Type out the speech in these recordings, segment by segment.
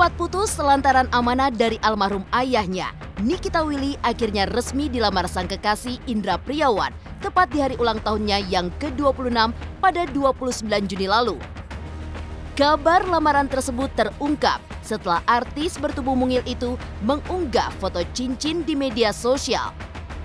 Sempat putus selantaran amanah dari almarhum ayahnya, Nikita Willy akhirnya resmi dilamar sang kekasih Indra Priawan tepat di hari ulang tahunnya yang ke-26 pada 29 Juni lalu. Kabar lamaran tersebut terungkap setelah artis bertubuh mungil itu mengunggah foto cincin di media sosial.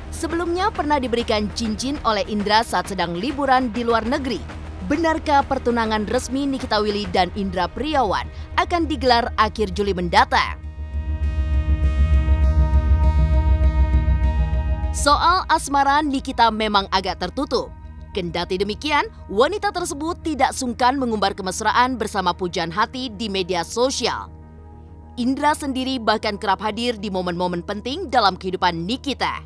Sebelumnya pernah diberikan cincin oleh Indra saat sedang liburan di luar negeri. Benarkah pertunangan resmi Nikita Willy dan Indra Priawan akan digelar akhir Juli mendatang? Soal asmara Nikita memang agak tertutup. Kendati demikian, wanita tersebut tidak sungkan mengumbar kemesraan bersama pujian hati di media sosial. Indra sendiri bahkan kerap hadir di momen-momen penting dalam kehidupan Nikita.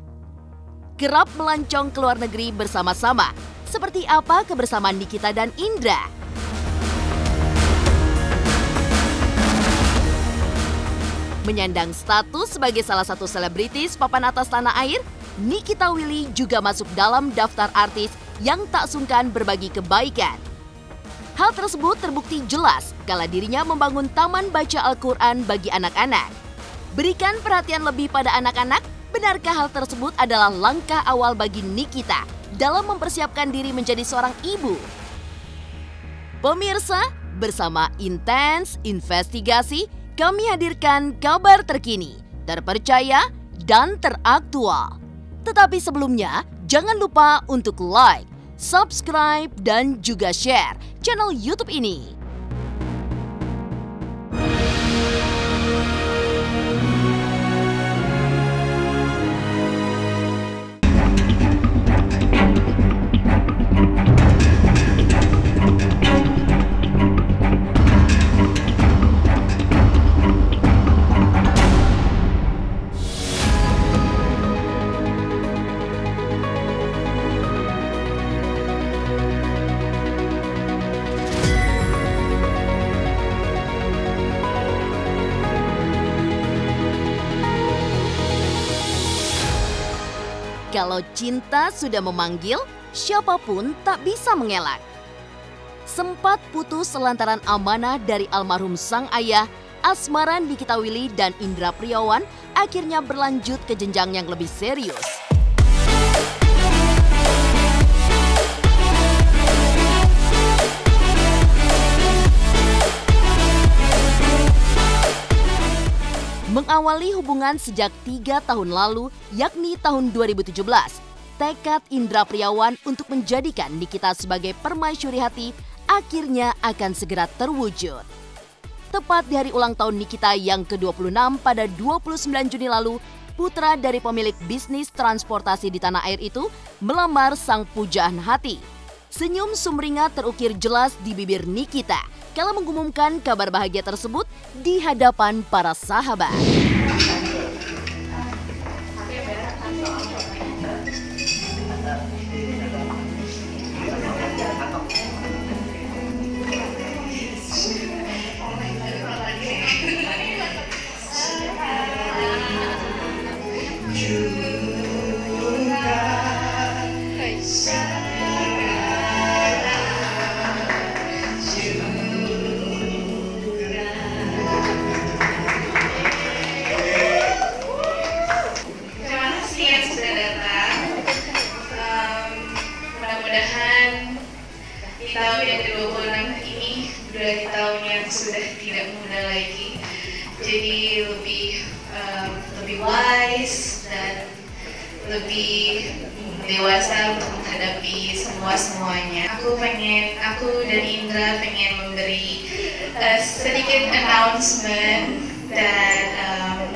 Kerap melancong ke luar negeri bersama-sama, seperti apa kebersamaan Nikita dan Indra? Menyandang status sebagai salah satu selebritis papan atas tanah air, Nikita Willy juga masuk dalam daftar artis yang tak sungkan berbagi kebaikan. Hal tersebut terbukti jelas kala dirinya membangun taman baca Al-Quran bagi anak-anak. Berikan perhatian lebih pada anak-anak, benarkah hal tersebut adalah langkah awal bagi Nikita dalam mempersiapkan diri menjadi seorang ibu. Pemirsa, bersama Intens Investigasi, kami hadirkan kabar terkini, terpercaya, dan teraktual. Tetapi sebelumnya, jangan lupa untuk like, subscribe, dan juga share channel YouTube ini. Kalau cinta sudah memanggil, siapa pun tak bisa mengelak. Sempat putus selantaran amanah dari almarhum sang ayah, asmara Nikita Willy dan Indra Priawan akhirnya berlanjut ke jenjang yang lebih serius. Mengawali hubungan sejak tiga tahun lalu, yakni tahun 2017, tekad Indra Priawan untuk menjadikan Nikita sebagai permaisuri hati akhirnya akan segera terwujud. Tepat di hari ulang tahun Nikita yang ke-26 pada 29 Juni lalu, putra dari pemilik bisnis transportasi di tanah air itu melamar sang pujaan hati. Senyum sumringah terukir jelas di bibir Nikita kala mengumumkan kabar bahagia tersebut di hadapan para sahabat. Semua semuanya. Aku pengen, aku dan Indra pengen memberi uh, sedikit announcement that um,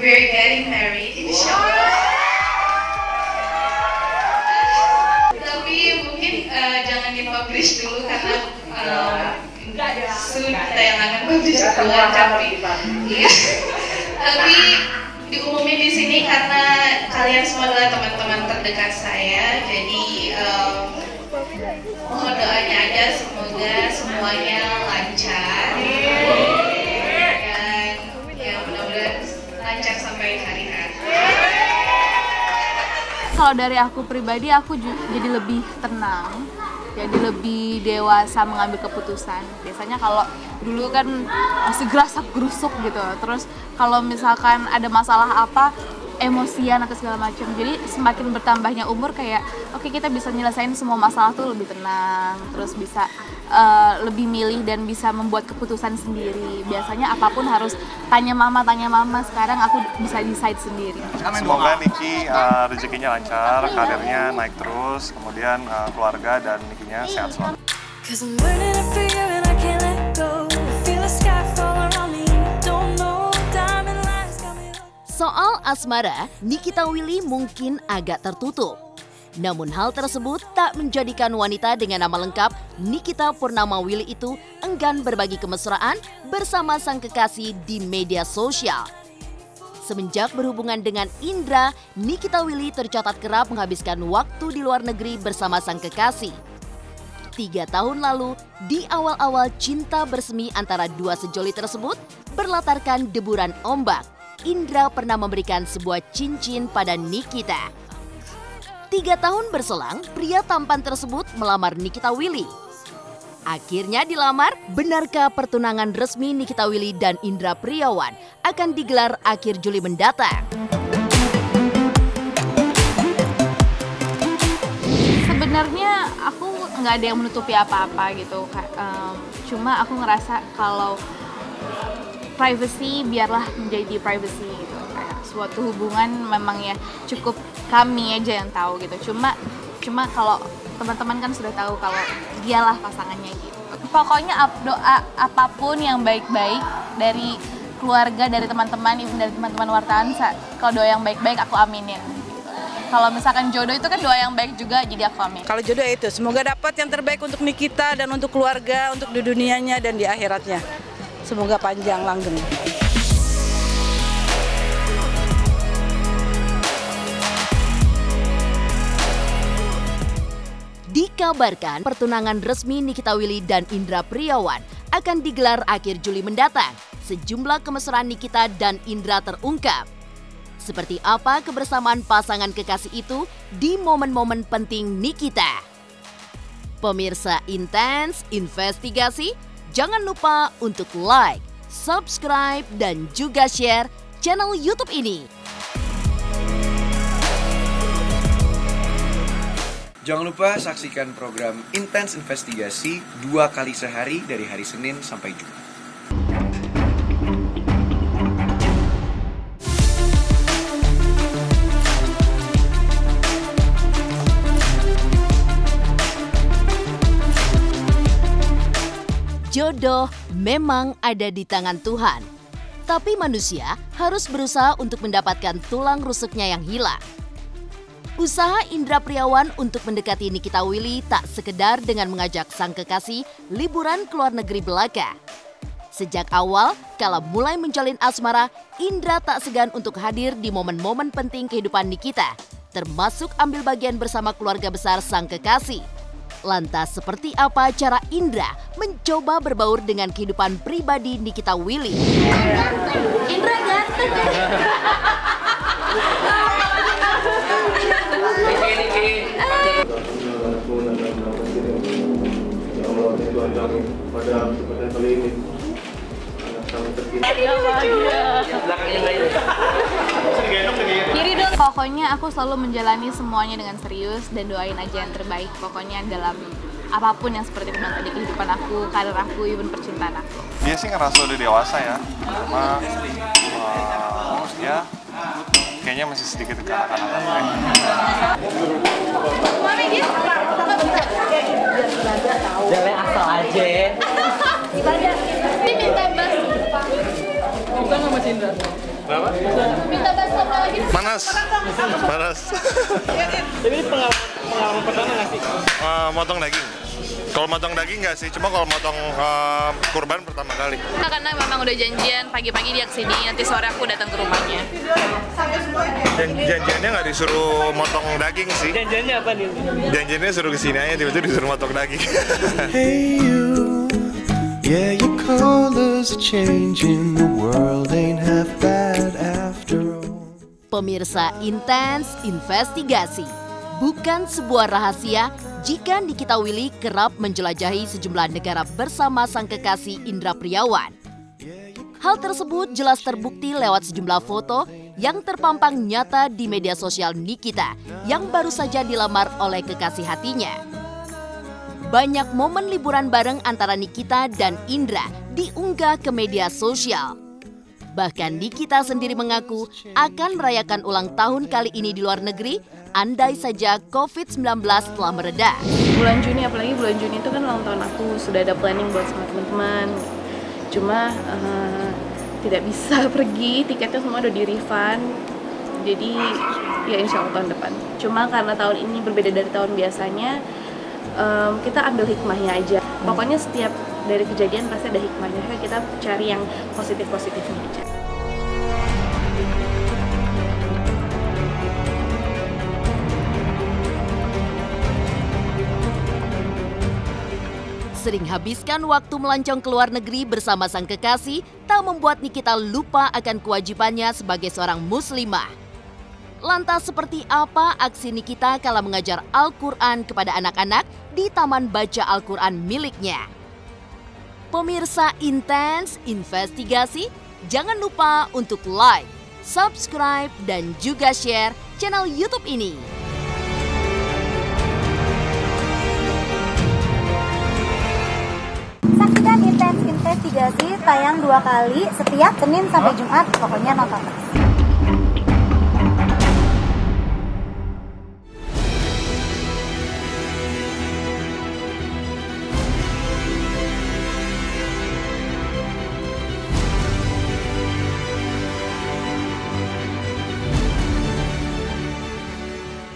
we're getting married. Inshallah. dipublish dulu karena uh, soon kita yang akan publish tapi iya. Tapi diumumin di sini karena kalian semua adalah teman-teman terdekat saya jadi um, mohon doanya aja semoga semuanya lancar. Dan ya mudah-mudahan lancar sampai hari hari kalau dari aku pribadi aku jadi lebih tenang jadi lebih dewasa mengambil keputusan. Biasanya kalau dulu kan masih gerasak gerusuk gitu. Terus kalau misalkan ada masalah apa emosian atau segala macam jadi semakin bertambahnya umur kayak oke okay, kita bisa nyelesain semua masalah tuh lebih tenang terus bisa uh, lebih milih dan bisa membuat keputusan sendiri. Biasanya apa pun harus tanya mama tanya mama. Sekarang aku bisa decide sendiri. Semoga Niki uh, rezekinya lancar karirnya naik terus kemudian uh, keluarga dan Nikinya sehat selalu Soal asmara, Nikita Willy mungkin agak tertutup. Namun hal tersebut tak menjadikan wanita dengan nama lengkap Nikita Purnama Willy itu enggan berbagi kemesraan bersama sang kekasih di media sosial. Semenjak berhubungan dengan Indra, Nikita Willy tercatat kerap menghabiskan waktu di luar negeri bersama sang kekasih. Tiga tahun lalu, di awal-awal cinta bersemi antara dua sejoli tersebut, berlatarkan deburan ombak Indra pernah memberikan sebuah cincin pada Nikita. Tiga tahun berselang, pria tampan tersebut melamar Nikita Willy. Akhirnya dilamar, benarkah pertunangan resmi Nikita Willy dan Indra Priawan akan digelar akhir Juli mendatang? Sebenarnya aku nggak ada yang menutupi apa-apa gitu. cuma aku ngerasa kalau privacy biarlah menjadi privacy gitu kayak suatu hubungan memang ya cukup kami aja yang tahu gitu cuma cuma kalau teman-teman kan sudah tahu kalau dialah pasangannya gitu pokoknya doa apa pun yang baik-baik dari keluarga dari teman-teman dari teman-teman wartawan kalau doa yang baik-baik aku aminin kalau misalkan jodoh itu kan doa yang baik juga jadi aku amin. Kalau jodoh itu semoga dapat yang terbaik untuk Nikita dan untuk keluarga, untuk di dunianya dan di akhiratnya. Semoga panjang langgeng. Dikabarkan pertunangan resmi Nikita Willy dan Indra Priawan akan digelar akhir Juli mendatang. Sejumlah kemesraan Nikita dan Indra terungkap. Seperti apa kebersamaan pasangan kekasih itu di momen-momen penting Nikita? Pemirsa Intens Investigasi Jangan lupa untuk like, subscribe, dan juga share channel YouTube ini. Jangan lupa saksikan program Intens Investigasi dua kali sehari dari hari Senin sampai Jumat. Jodoh memang ada di tangan Tuhan, tapi manusia harus berusaha untuk mendapatkan tulang rusuknya yang hilang. Usaha Indra Priawan untuk mendekati Nikita Willy tak sekedar dengan mengajak sang kekasih liburan ke luar negeri belaka. Sejak awal, kala mulai menjalin asmara, Indra tak segan untuk hadir di momen-momen penting kehidupan Nikita, termasuk ambil bagian bersama keluarga besar sang kekasih. Lantas seperti apa cara Indra mencoba berbaur dengan kehidupan pribadi Nikita Willy? Indra ganteng. Pokoknya aku selalu menjalani semuanya dengan serius dan doain aja yang terbaik. Pokoknya dalam apa pun yang seperti bilang tadi kehidupan aku, karir aku, even percintaan aku. Dia sih ngerasa udah dewasa ya, cuma uh, ya kayaknya masih sedikit kekanak-kanakan. Mami dia Jalan asal aja. Ini minta bas. Kita nggak sama Cindra. Kenapa? Minta bas lagi. Panas. Panas. Jadi pengalaman, pengalaman pertama nggak sih? Uh, motong daging. Kalau motong daging nggak sih, cuma kalau motong uh, kurban pertama kali. Nah, karena memang udah janjian pagi-pagi dia ke sini, nanti sore aku datang ke rumahnya. Dan janjiannya nggak disuruh motong daging sih. Janjiannya apa nih? Janjiannya suruh ke sini aja, tiba-tiba disuruh motong daging. hey you, yeah your colors are changing, the world ain't half bad. Pemirsa Intens Investigasi bukan sebuah rahasia jika Nikita Willy kerap menjelajahi sejumlah negara bersama sang kekasih Indra Priawan. Hal tersebut jelas terbukti lewat sejumlah foto yang terpampang nyata di media sosial Nikita yang baru saja dilamar oleh kekasih hatinya. Banyak momen liburan bareng antara Nikita dan Indra diunggah ke media sosial. Bahkan Nikita sendiri mengaku akan merayakan ulang tahun kali ini di luar negeri andai saja COVID-19 telah mereda. bulan Juni apalagi bulan Juni itu kan ulang tahun aku sudah ada planning buat sama teman-teman. Cuma eh, tidak bisa pergi tiketnya semua udah di refund. Jadi ya insya Allah tahun depan. Cuma karena tahun ini berbeda dari tahun biasanya em, kita ambil hikmahnya aja. Pokoknya setiap dari kejadian pasti ada hikmahnya. Kita cari yang positif positifnya aja Sering habiskan waktu melancong ke luar negeri bersama sang kekasih tak membuat Nikita lupa akan kewajibannya sebagai seorang muslimah. Lantas seperti apa aksi Nikita kala mengajar Al-Quran kepada anak-anak di Taman Baca Al-Quran miliknya? Pemirsa Intens Investigasi, jangan lupa untuk like, subscribe, dan juga share channel YouTube ini. Investigasi tayang dua kali setiap Senin sampai Jumat. Pokoknya nonton terus.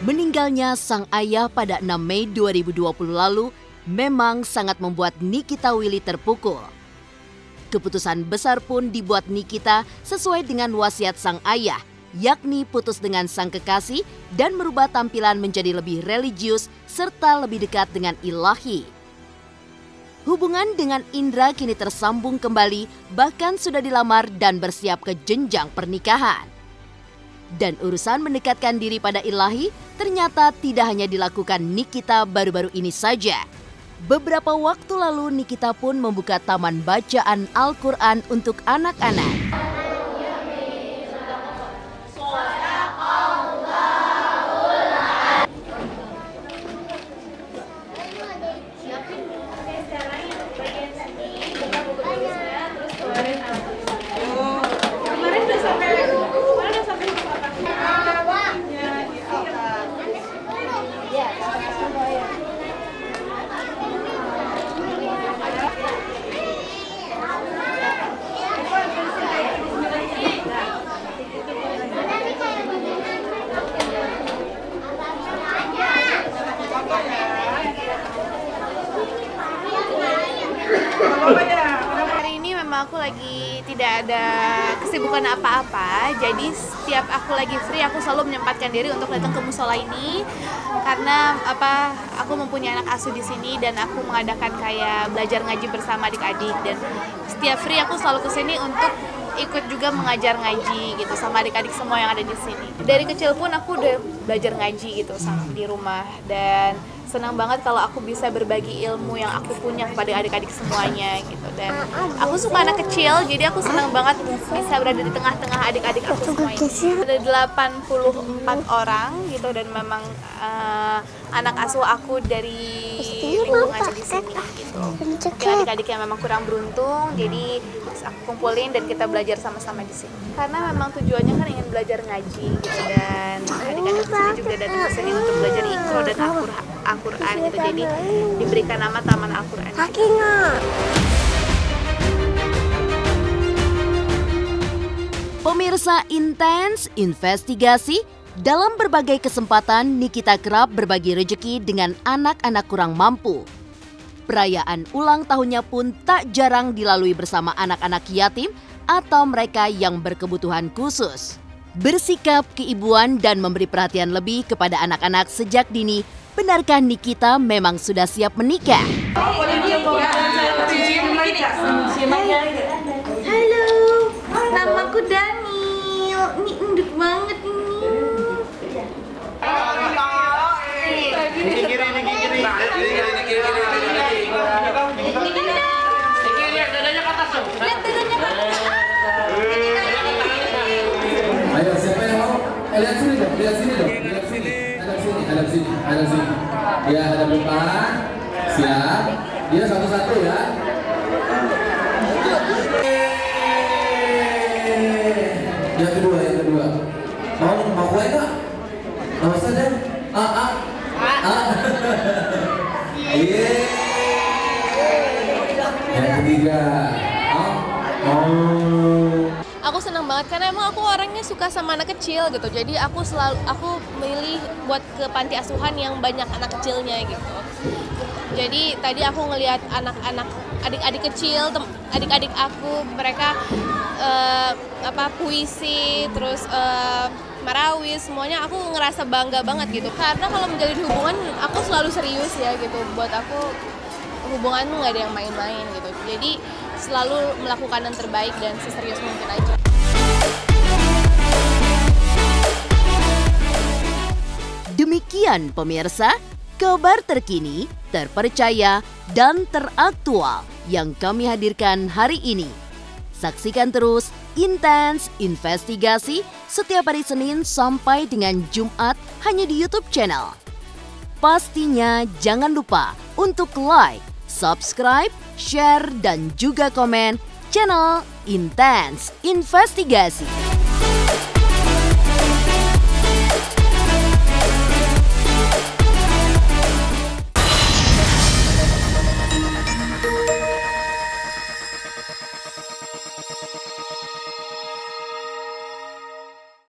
Meninggalnya sang ayah pada 6 Mei 2020 lalu memang sangat membuat Nikita Willy terpukul. Keputusan besar pun dibuat Nikita sesuai dengan wasiat sang ayah, yakni putus dengan sang kekasih dan merubah tampilan menjadi lebih religius serta lebih dekat dengan ilahi. Hubungan dengan Indra kini tersambung kembali, bahkan sudah dilamar dan bersiap ke jenjang pernikahan. Dan urusan mendekatkan diri pada ilahi ternyata tidak hanya dilakukan Nikita baru-baru ini saja. Beberapa waktu lalu Nikita pun membuka taman bacaan Al-Quran untuk anak-anak. Hari ini memang aku lagi tidak ada kesibukan apa-apa, jadi setiap aku lagi free aku selalu menyempatkan diri untuk datang ke musola ini. Karena apa aku mempunyai anak asuh di sini dan aku mengadakan kayak belajar ngaji bersama adik-adik. Dan setiap free aku selalu ke sini untuk ikut juga mengajar ngaji gitu sama adik-adik semua yang ada di sini. Dari kecil pun aku udah belajar ngaji gitu sama di rumah. Dan senang banget kalau aku bisa berbagi ilmu yang aku punya kepada adik-adik semuanya gitu. Dan aku suka anak kecil jadi aku senang banget bisa berada di tengah-tengah adik-adik aku semuanya ada 84 orang gitu dan memang eh, anak asuh aku dari lingkungan di sini gitu. Mungkin adik-adik yang memang kurang beruntung jadi aku kumpulin dan kita belajar sama-sama di sini. Karena memang tujuannya kan ingin belajar ngaji gitu dan adik-adik di sini juga datang ke sini untuk belajar ikro dan Al-Qur'an Al-Quran gitu. Jadi diberikan nama Taman Al-Quran. Pemirsa Intens Investigasi, dalam berbagai kesempatan Nikita kerap berbagi rejeki dengan anak-anak kurang mampu. Perayaan ulang tahunnya pun tak jarang dilalui bersama anak-anak yatim atau mereka yang berkebutuhan khusus. Bersikap keibuan dan memberi perhatian lebih kepada anak-anak sejak dini, benarkah Nikita memang sudah siap menikah? Halo, hadap sini. Ya, hadap depan. Siap. Dia satu-satu ya. Yang kedua, yang kedua. Mau mau kue nggak? Suka sama anak kecil gitu. Jadi aku selalu aku milih buat ke panti asuhan yang banyak anak kecilnya gitu. Jadi tadi aku ngelihat anak-anak adik-adik kecil, adik-adik aku mereka eh, apa puisi, terus eh, marawis, semuanya aku ngerasa bangga banget gitu. Karena kalau menjalin hubungan aku selalu serius ya gitu. Buat aku hubungan nggak ada yang main-main gitu. Jadi selalu melakukan yang terbaik dan seserius mungkin aja. Demikian pemirsa, kabar terkini, terpercaya, dan teraktual yang kami hadirkan hari ini. Saksikan terus Intens Investigasi setiap hari Senin sampai dengan Jumat hanya di YouTube channel. Pastinya jangan lupa untuk like, subscribe, share, dan juga komen channel Intens Investigasi.